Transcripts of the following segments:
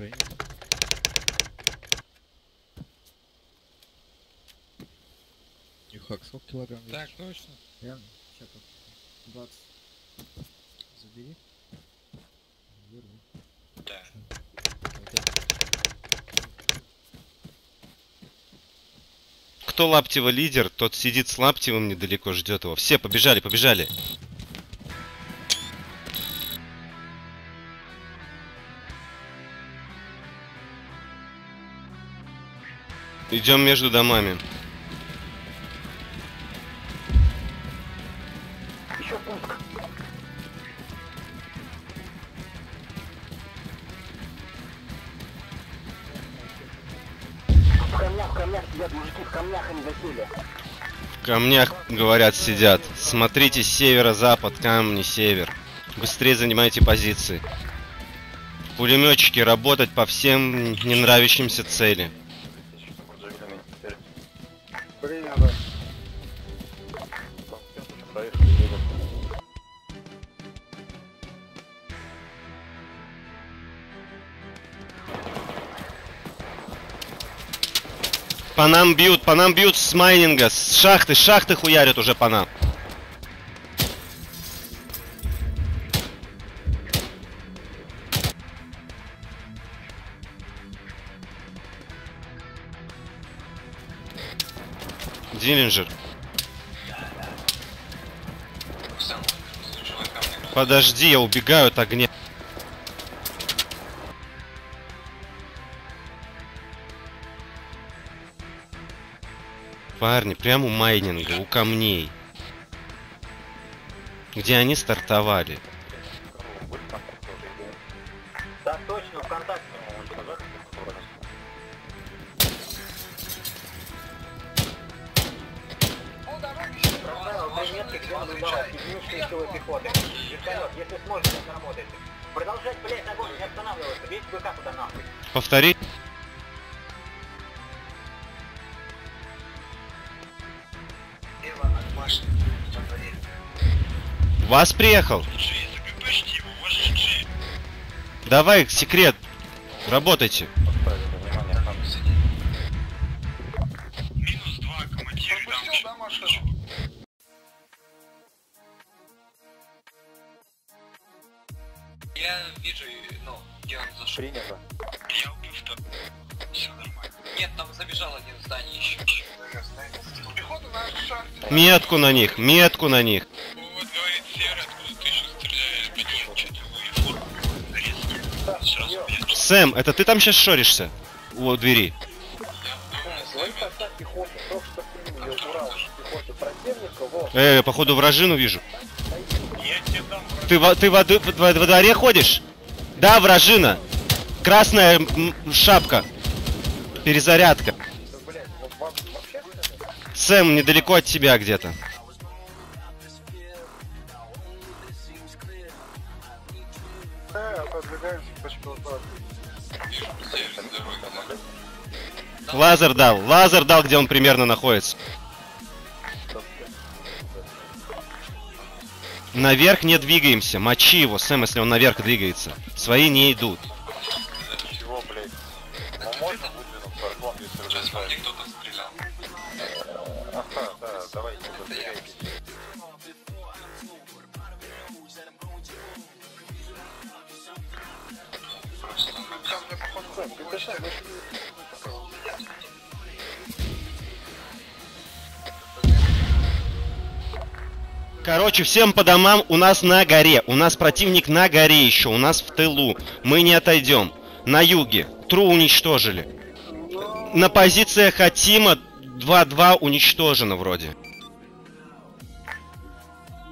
Принято. Нюхак, сколько килограмм Так, весишь? точно. Реально? Сейчас как 20. Забери. Заберу. Да. Кто Лаптева лидер, тот сидит с Лаптевым недалеко, ждет его. Все, побежали, побежали. Идем между домами. Еще. В камнях, в камнях сидят мужики, в камнях они засели. В камнях, говорят, сидят. Смотрите северо-запад, камни, север. Быстрее занимайте позиции. Пулеметчики работать по всем не нравящимся цели. По нам бьют, по нам бьют с майнинга, с шахты, шахты хуярят уже по нам. Диллинджер. Подожди, я убегаю от огня. Парни, прямо у майнинга, у камней. Где они стартовали. Да, точно, ВКонтакте. Проставил Вас приехал. Давай, секрет. Работайте. Минус два, командир. там. Я вижу, ну, где он зашел. Принято. Я убил второго. Все нормально. Нет, там забежал один в здание еще. Пехота на шахте. Метку на них, метку на них. Сэм, это ты там сейчас шоришься? У двери. Э, походу вражину вижу. Ты, во, ты во, во- во дворе ходишь? Да, вражина. Красная шапка. Перезарядка. Сэм, недалеко от тебя где-то. Лазер дал, лазер дал, где он примерно находится. Наверх не двигаемся, мочи его, Сэм, если он наверх двигается. Свои не идут. Чего, блядь? Ну можно выдвинуться, Артон, если Сейчас по мне кто-то стрелял. Ага, да, давайте, подвигайтесь. Короче, всем по домам у нас на горе. У нас противник на горе еще, у нас в тылу. Мы не отойдем. На юге. Тру уничтожили. На позициях Хатима 2-2 уничтожено вроде.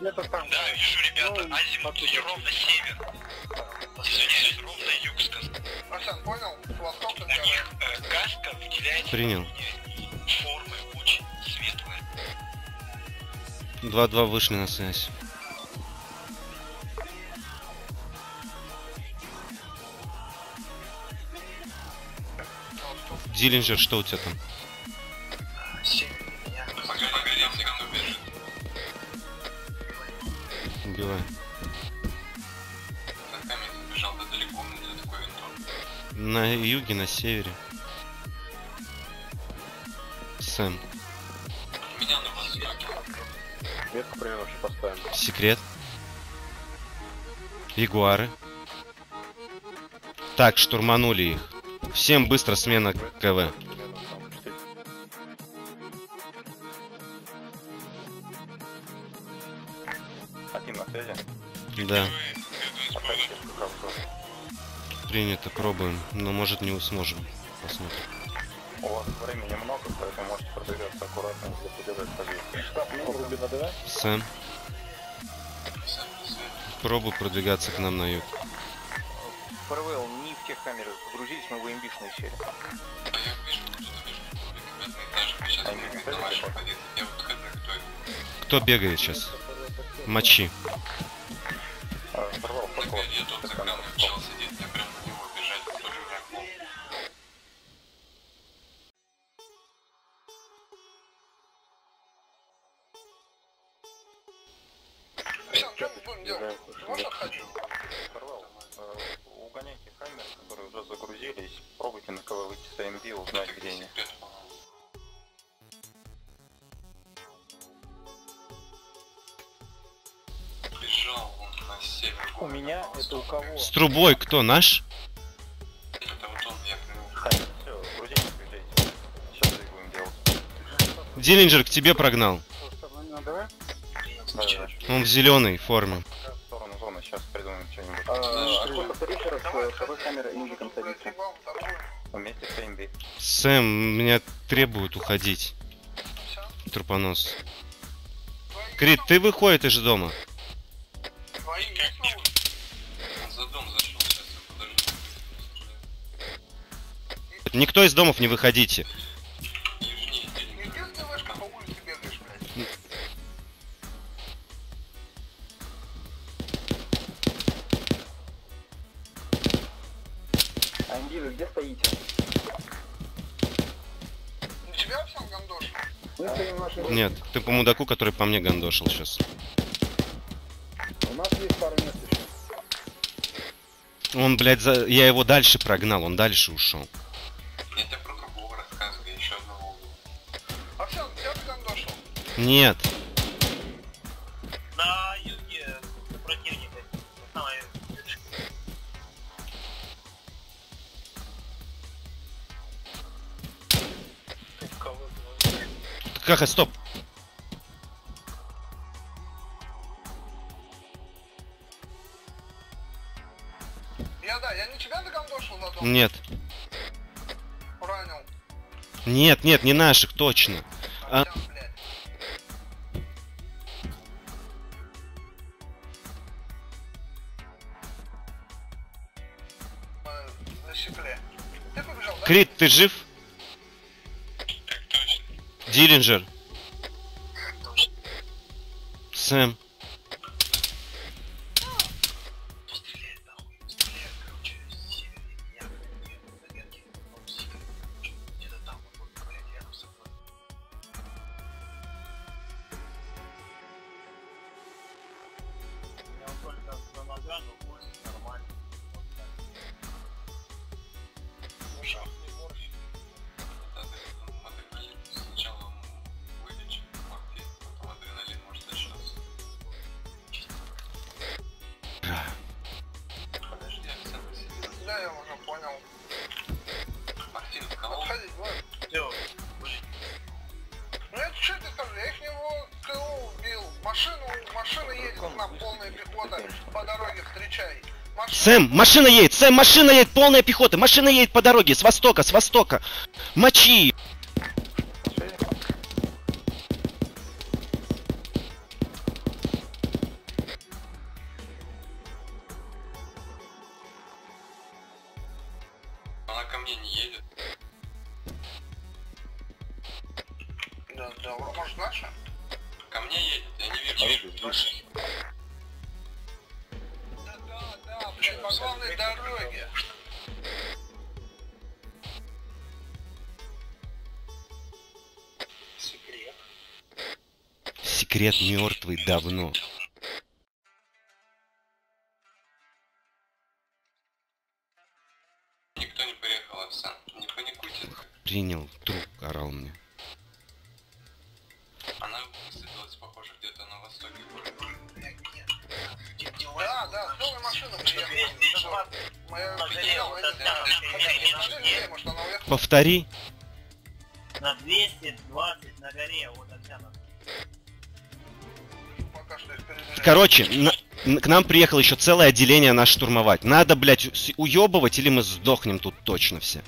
Где-то там. Да, вижу, ребята, Ну, азимут ровно север. Извиняюсь, ровно юг сказал. Асан, понял? Восток У них э, каска выделяется Принял. формы 2-2 вышли на связь. Диллинджер, что у тебя там? Убивай. На юге, на севере. Сэм. Секрет. Ягуары. Так, штурманули их. Всем быстро смена КВ. Да, принято, пробуем. Но может не сможем. Посмотрим. У вас времени много, поэтому можете продвигаться аккуратно, если поддержать позицию. Штаб ДВ? Сэм, пробуй продвигаться к нам на юг. ПРВЛ, не в тех камерах загрузились, мы в имбишную сели. Кто бегает сейчас? Мочи. А, это у кого? С трубой кто? Наш? Это вот он, я прям Хаммер, все, грузите, приезжайте. Сейчас их будем делать. Диллинджер к тебе прогнал. Да, Он в зеленой форме. сейчас придумаем что-нибудь. Сэм, меня требуют уходить. Трупонос. Крит, ты выходит из дома. Никто из домов не выходите. Вы где стоите? У тебя всем гандош? Мы стоим в нашей Нет, ты по мудаку, который по мне гандошил сейчас. У нас есть пару мест еще. Он, блядь, за... я его дальше прогнал, он дальше ушел. Нет. На юге противника. Самая Каха, стоп. Я да, я не тебя загандошил на дом? Нет. Ранил. Нет, нет, не наших, точно. А- Крит, ты жив? Так точно. Диллинджер. Сэм. Стреляет Сэм, машина едет! Сэм, машина едет! Полная пехота! Машина едет по дороге! С востока, с востока! Мочи! Она ко мне не едет. да, да, может наша? Ко мне едет, я не вижу машины. По главной дороге. Секрет. Секрет мертвый давно. Никто не понял, Сэм. Не паникуйте. Принял. Труп орал мне. Повтори. на 220 на горе, вот от тебя. Пока что их перезаряжаю. Короче, на- к нам приехало еще целое отделение нас штурмовать. Надо, блядь, уебывать, или мы сдохнем тут точно все.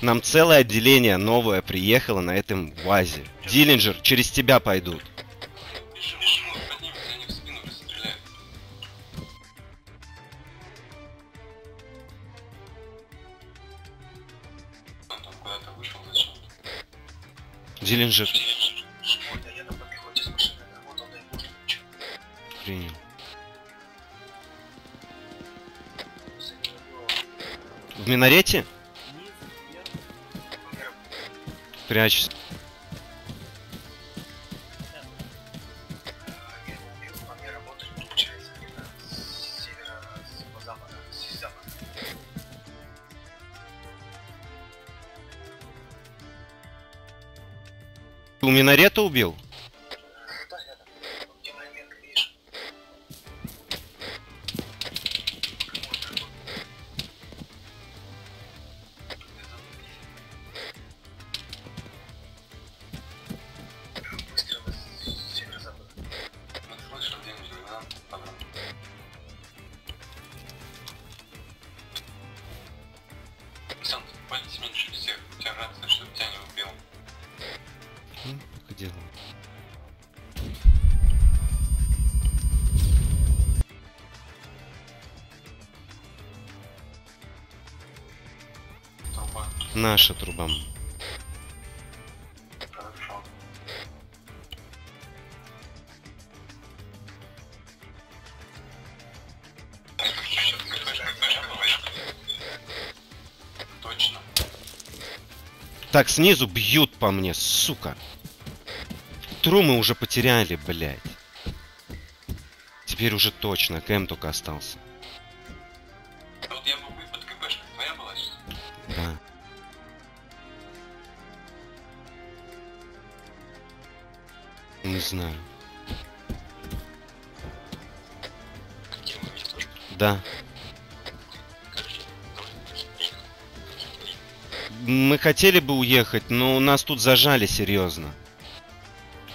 Нам целое отделение новое приехало на этом ВАЗе. Диллинджер, через тебя пойдут. Бежим, бежим, ничего. принял. В минарете? Прячься. У минарета убил? Ну? Труба. Наша труба. Хорошо. Точно. Так, снизу бьют по мне, сука. Тру мы уже потеряли, блядь. Теперь уже точно, КМ только остался. Вот я могу и под КПшкой. Твоя была сейчас? Да. Не знаю. Да. Мы хотели бы уехать, но нас тут зажали серьезно.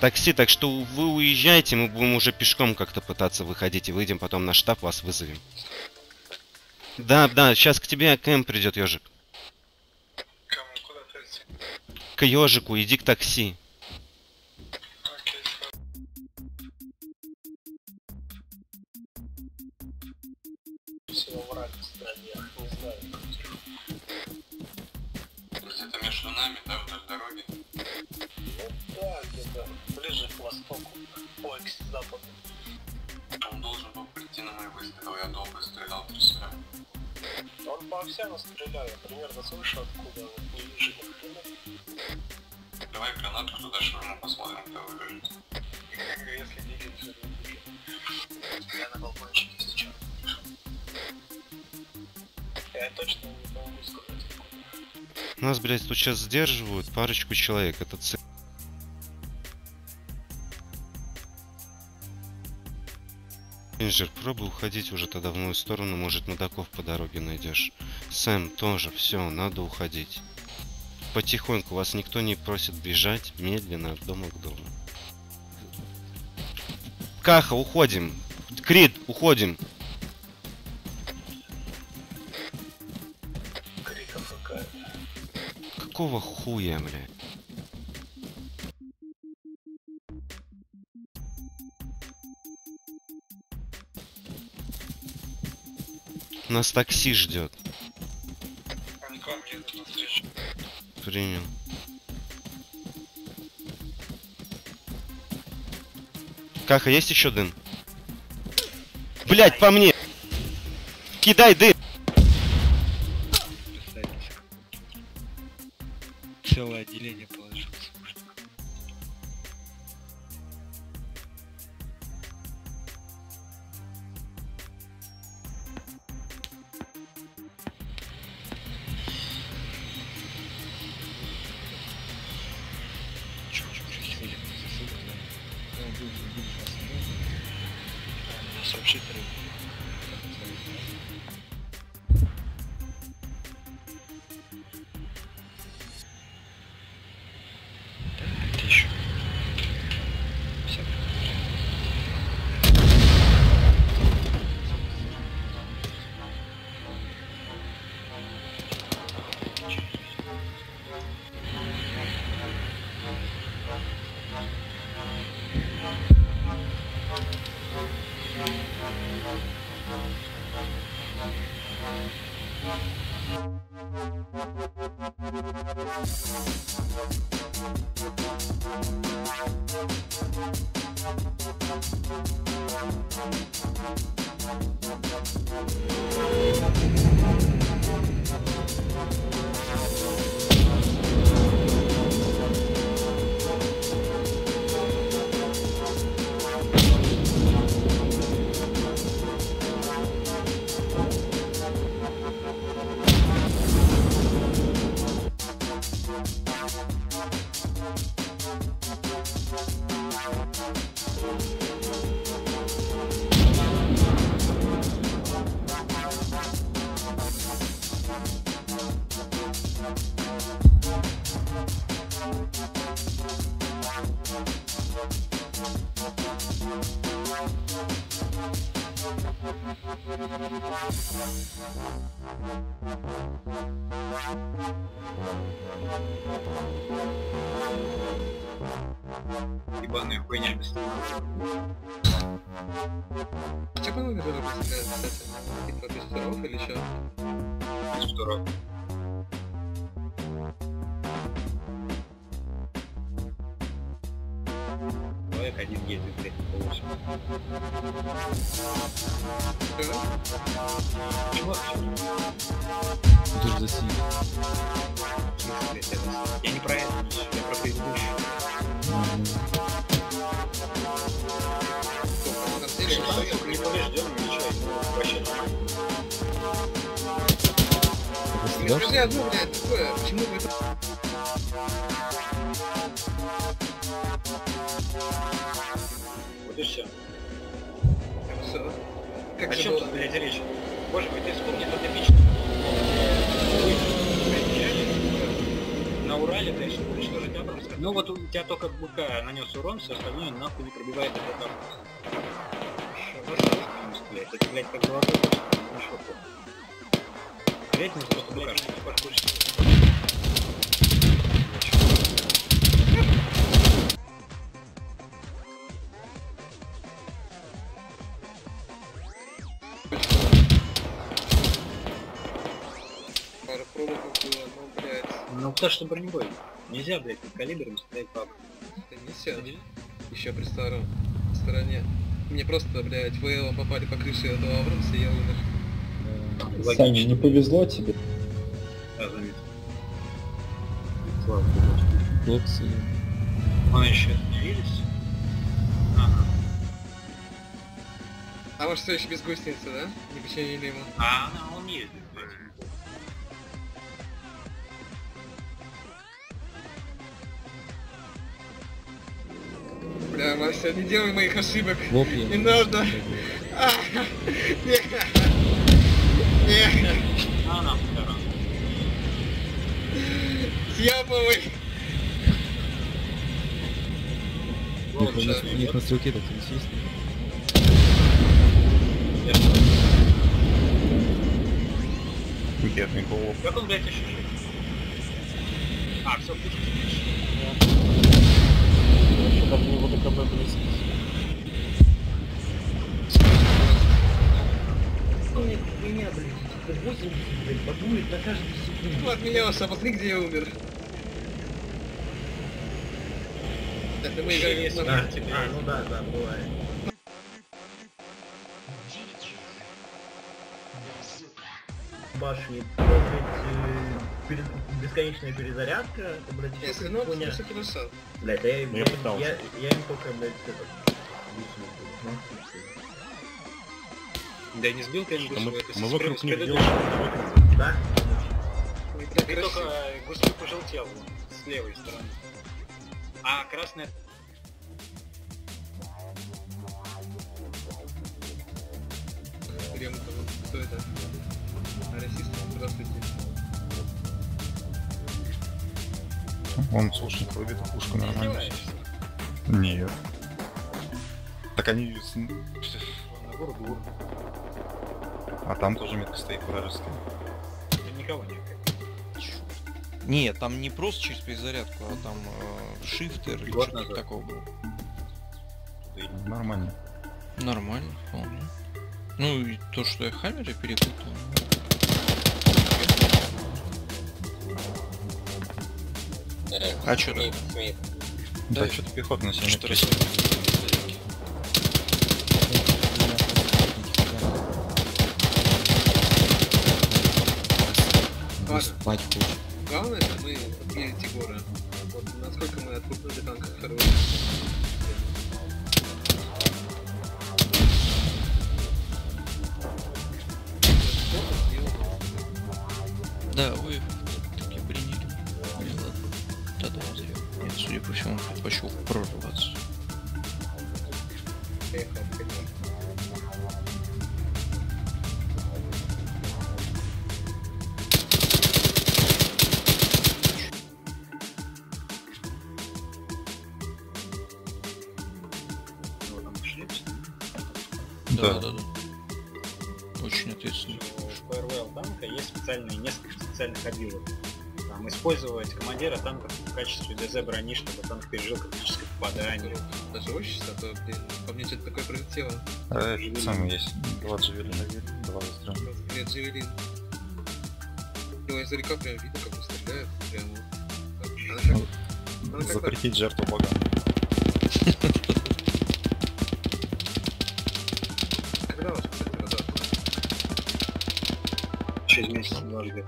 Такси, так что вы уезжайте, мы будем уже пешком как-то пытаться выходить и выйдем, потом на штаб вас вызовем. Да, да, сейчас к тебе КМ придет, ежик. К ежику, иди к такси. Он по Овсяну стреляет, примерно слышу откуда, вот не вижу. Давай гранату туда швырну, посмотрим, кто выбежит. Если двигатель не вижу. Я на балкончике сейчас. Я точно не могу сказать. Нас, блядь, тут сейчас сдерживают парочку человек. Это ц... Инжир, пробуй уходить уже тогда в мою сторону, может, мудаков по дороге найдешь. Сэм, тоже, все, надо уходить. Потихоньку, вас никто не просит бежать медленно от дома к дому. Каха, уходим. Крид, уходим. Какого хуя, блядь? Нас такси ждет. Принял. Каха, есть еще дым? Блять, по мне! Кидай дым! сообщить требования. Ебаная хуйня без Что по номеру представляет, кстати? Типа без второго или что? без второго. Скажи одно, блядь, такое, почему вы это... Вот и все. Всё. Как О чем было? тут, блядь, речь? Боже мой, ты вспомни блядь, реально, На Урале ты уничтожить Абрамс. Ну вот у тебя только БК нанес урон, все остальное нахуй не пробивает этот Абрамс. Блядь, это, блядь, как золотой ну что. Ну просто, ну, потому что бронебой. Нельзя, блядь, под калибром стрелять по Абрамсу. это не сядь. Еще при старом стороне. Мне просто, блядь, ВЛ попали по крыше этого Абрамса, я умер. Саня, не повезло тебе. Да, заметил. Слава богу. Он еще остановились. Ага. А может все еще без гостиницы, да? Не починили ему. А, ну, он ездит, блядь. Бля, Вася, не делай моих ошибок. Не надо. А, Нет. А, нахуй, да. Съебывай. У них на- у них на стрелке так есть. Бедный голубь. Как он, блядь, еще жив? А, все, пушка. Когда в него ДКБ близко. Хуйня, блядь, 80, блядь, багует на каждую секунду. Ну, отменялся, а посмотри, где я умер. Это мы играем на- да, тебе. А, ну да, да, бывает. Башни, то, блядь, э, пере- бесконечная перезарядка, это, блядь, Я еще сыгнул, хуйня. все-таки нашел. Блядь, а я, Ну, я. Я, я им только, блядь, этот, лично, ну, Да не сбил, конечно, А мы, это мы вокруг них делаем. Да? Ты красиво. только э, Гусев пожелтел с левой стороны. А красная... кто это? А, Расисты, здравствуйте. Он, слушай, выбит пушку нормально. Нет. Так они... с- Гур-гур. А там тоже метка стоит вражеская. Никого нет. Нет, там не просто через перезарядку, а там э, шифтер или что-то назад. такого было. Нормально. Нормально, вполне. Ну и то, что я Хаммера перепутал. А что там? Да, что-то пехота на себя Что Спать хочет. главное, что мы отбили Тигора. Вот насколько мы откупнули танк второго. Да, вы Да, Да. да, да. Очень ответственно. У ПРВЛ танка есть специальные, несколько специальных обилок. Там использовать командира танка в качестве ДЗ брони, чтобы танк пережил критическое попадание. Даже очень а то, блин, по мне что-то такое прилетело. А это самое есть. Два джавелина, два выстрела. Нет, Джавелин. Его издалека прям видно, как он стреляет. Прям вот. Запретить жертву богам. Через месяц дважды.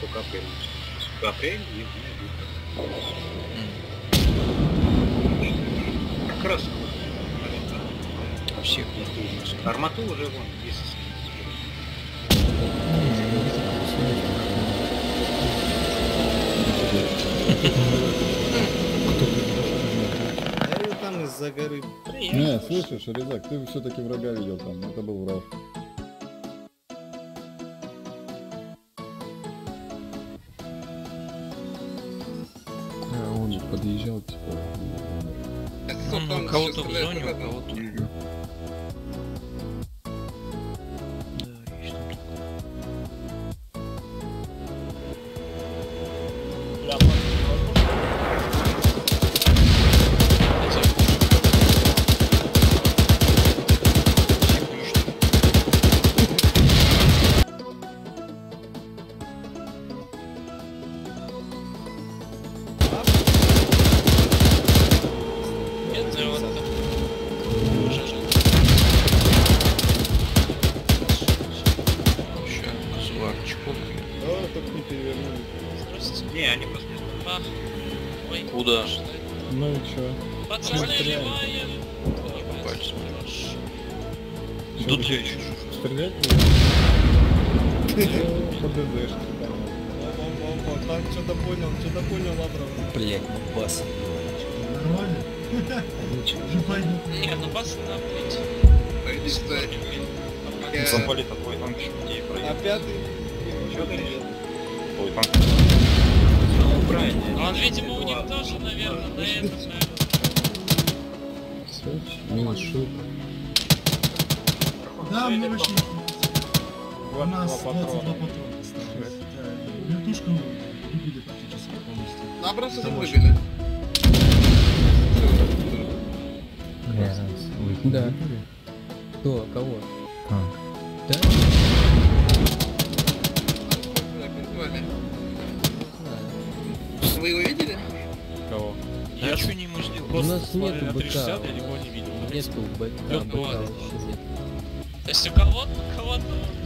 Только апрель. Только апрель и май. Как раз Всех. Армату уже вон. Я там из-за горы. Не, слышишь, Резак, ты все-таки врага видел там, это был враг. Будем? ПДДшки там. Опа, там что-то понял, что-то понял, Лавров. Блять, бас. Нормально? Не, ну бас на блядь. Пойди сюда. Я- Замполит, а твой танк еще где А пятый? Чё ты Твой танк. Ну. Он, видимо, у них тоже, наверное, на этот, Ну, шут. Да, мне вообще не У нас два 22 патрона. патрона осталось. Да, Вертушку выбили практически полностью. Ну, а просто Там выбили. Да. Кто? Кого? Да? Вы его видели? Кого? Я что не ему сделал? У нас нету БК. я него не видел. Нету БК. Если кого-то, кого-то...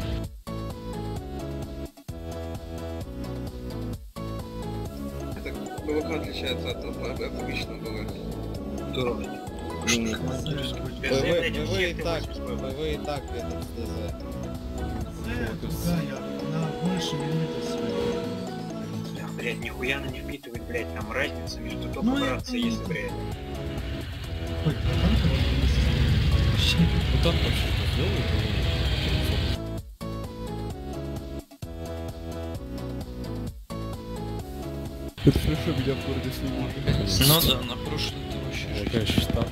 отличается от, от, от обычного БВК. Дурак. БВ, БВ и так, БВ и так этот ДЗ. другая, она больше минуты Бля, блядь, нихуя она не впитывает, блядь, там разница между топ Ну, это- если, блядь. Ну танк вообще что сделает? Это хорошо меня в городе снимут. Ну да, на прошлый ты вообще Конечно, штаб.